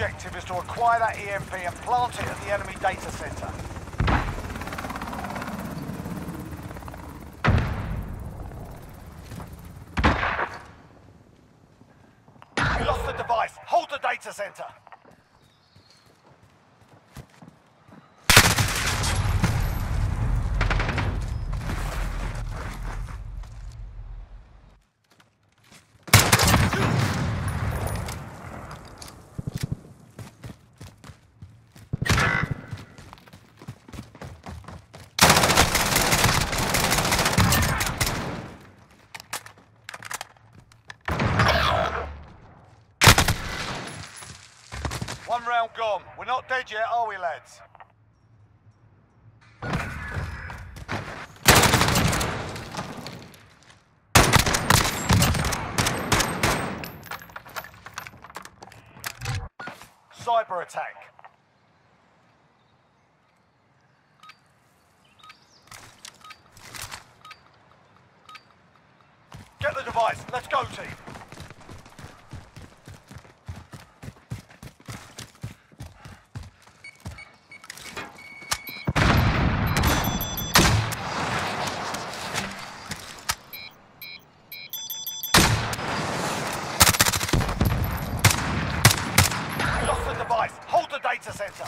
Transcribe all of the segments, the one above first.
Objective is to acquire that EMP and plant it at the enemy data center. We lost the device. Hold the data center. One round gone. We're not dead yet, are we, lads? Cyber attack. Get the device. Let's go, team. We lost the device. Hold the data center.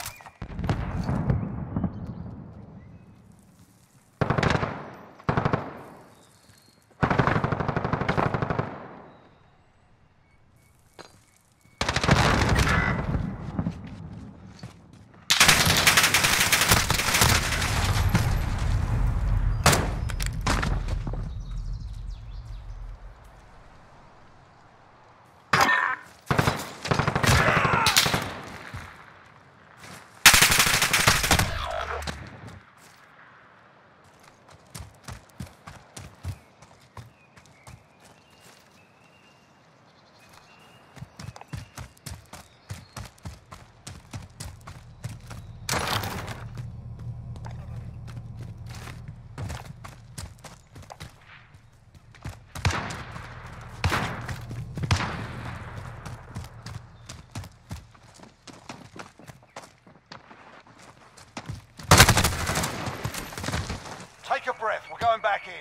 Take a breath. We're going back in.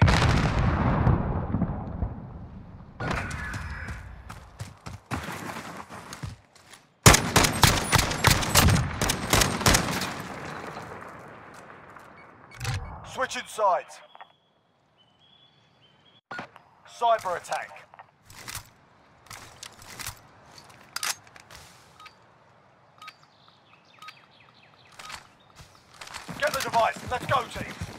Switching sides. Cyber attack. Get the device. Let's go, team.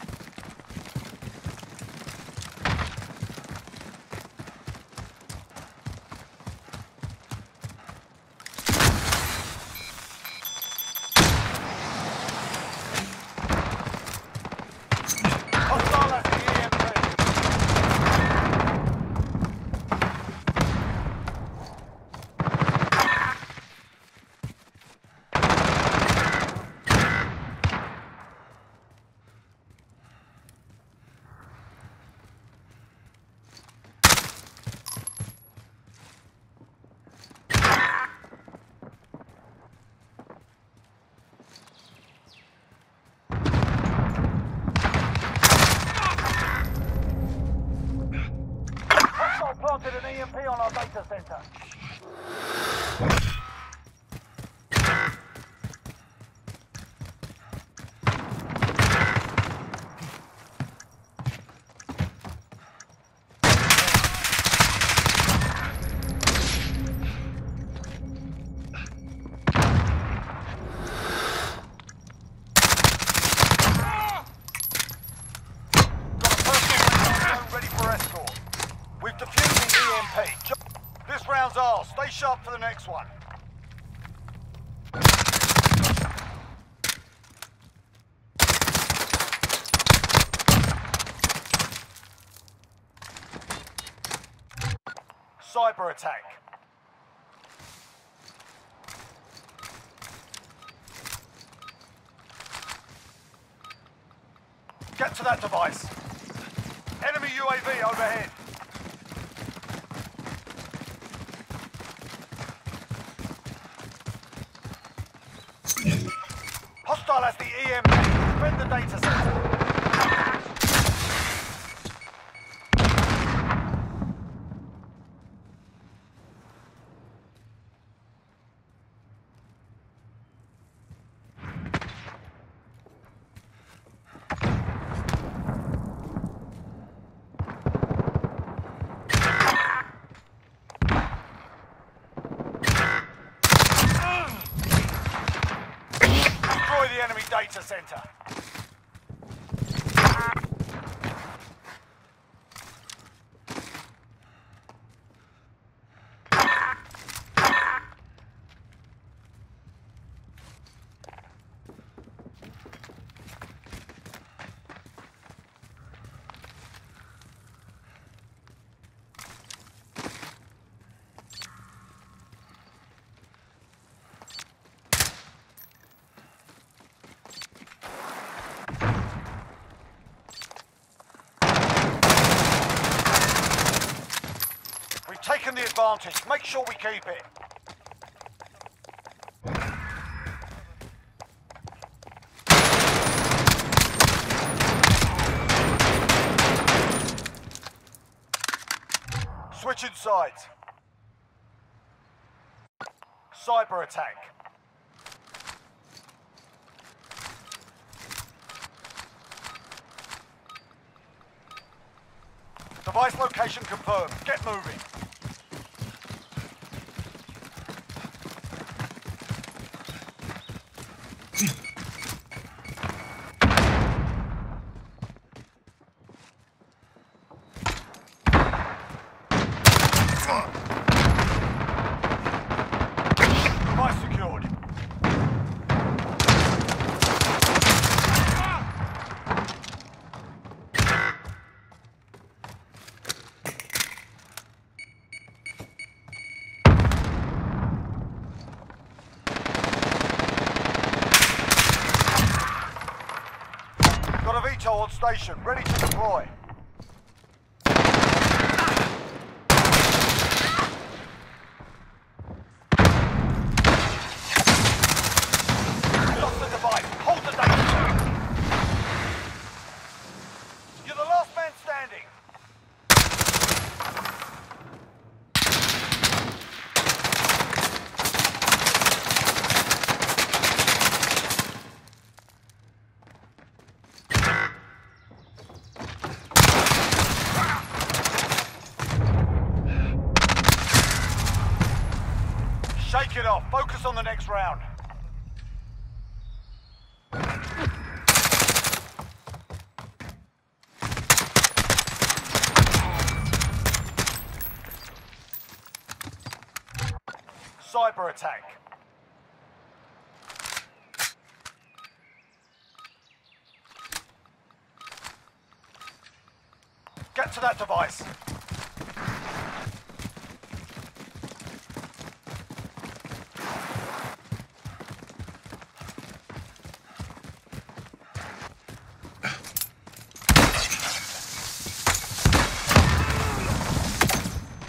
counterattack. Get to that device. Enemy UAV overhead. Hostile has the EMP. Defend the data center. Center. We've taken the advantage. Make sure we keep it. Switching sides. Cyber attack. Device location confirmed. Get moving. Got a VTOL on station, ready to deploy. Lost the device. Hold the data. You're the last man standing. Shake it off. Focus on the next round. Cyber attack. Get to that device.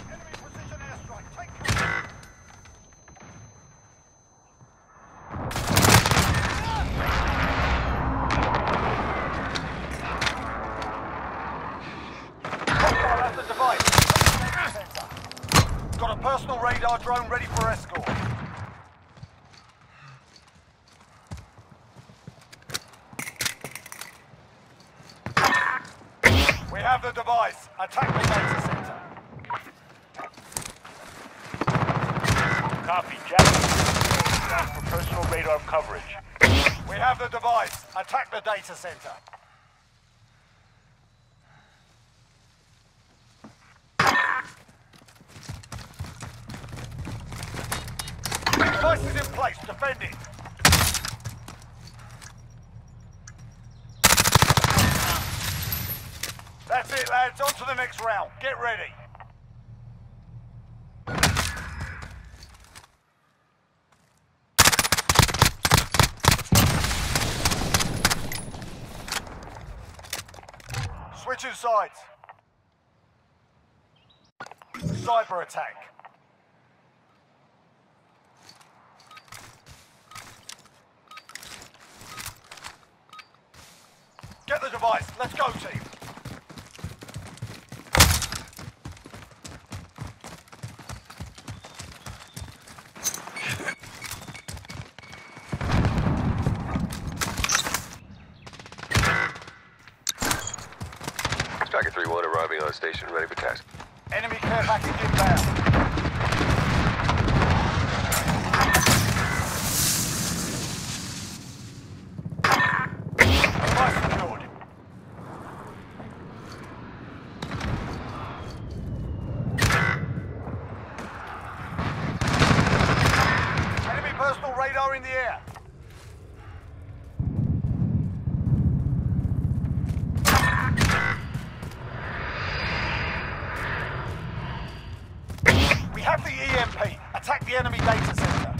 Enemy precision airstrike. Take cover. Hostile has the device. Got a personal radar drone ready for escort. We have the device. Attack the data center. Copy, Jack. For personal radar coverage. We have the device. Attack the data center. Device is in place. Defend it. That's it, lads. On to the next round. Get ready. Switching sides. Cyber attack. Get the device. Let's go, team. Striker 3-1 arriving on station, ready for task. Enemy care package inbound. Device secured. Enemy personal radar in the air. We have the EMP. Attack the enemy data center.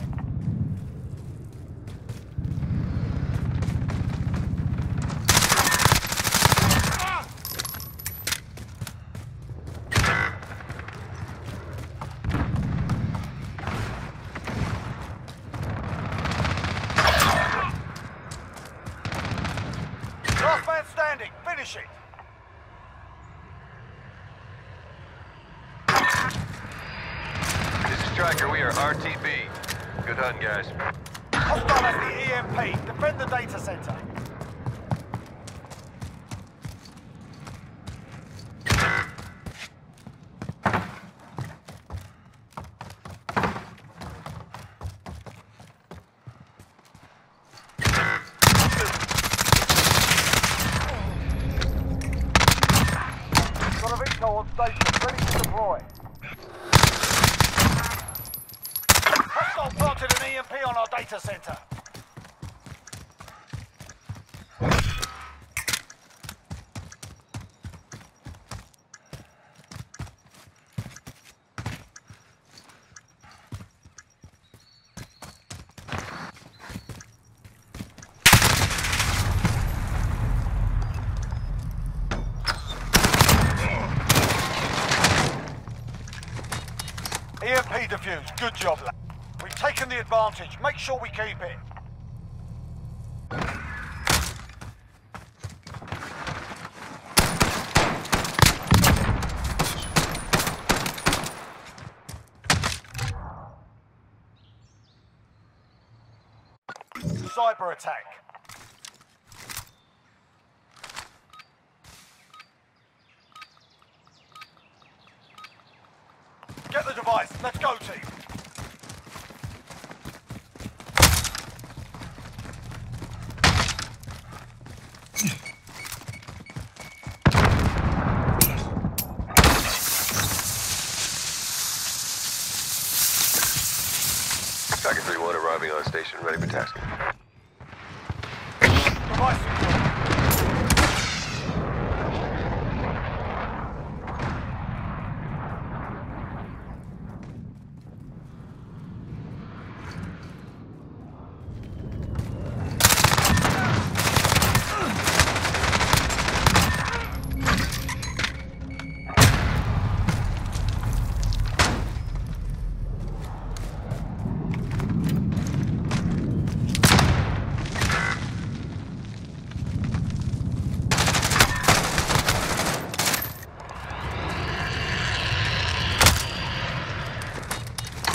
Last man standing. Finish it. This is Striker, we are RTB. Good hunting, guys. Hostile has the EMP. Defend the data center. Ready to deploy. Hostile planted an EMP on our data center. Good job, lad. We've taken the advantage. Make sure we keep it. Cyber attack. Get the device. Let's go, team. Striker 3-1 arriving on station, ready for task. Device secured.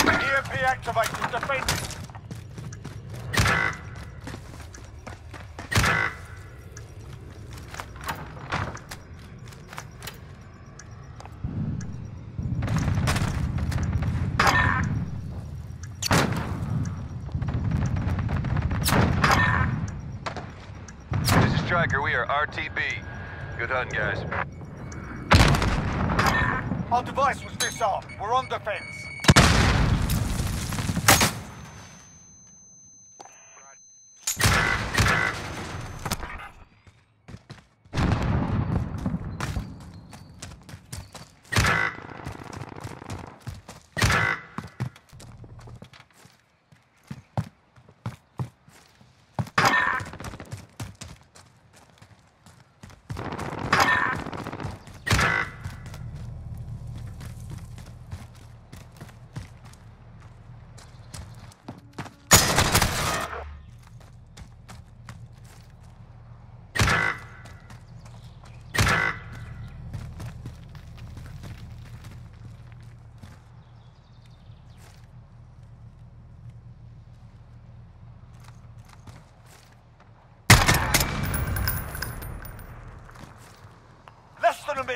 EMP activated. Defend it. This is Striker, we are RTB. Good hunting, guys. Our device was disarmed. We're on defense.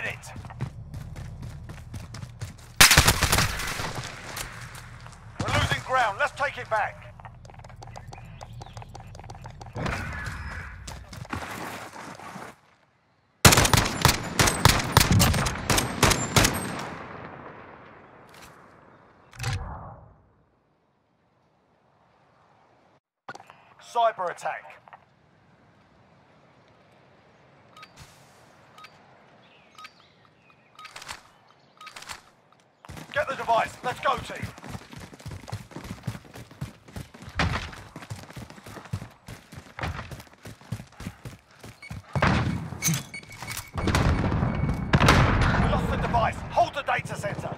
Win it! We're losing ground. Let's take it back. Cyber attack. Get the device. Let's go, team. We lost the device. Hold the data center.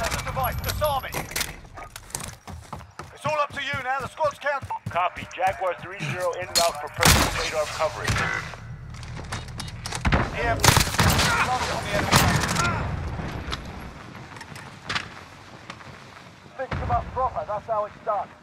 Got the device. Disarm it. It's all up to you now. The squad's count. Copy. Jaguar 3-0 en route for personal radar coverage. Fix them up proper. That's how it's done.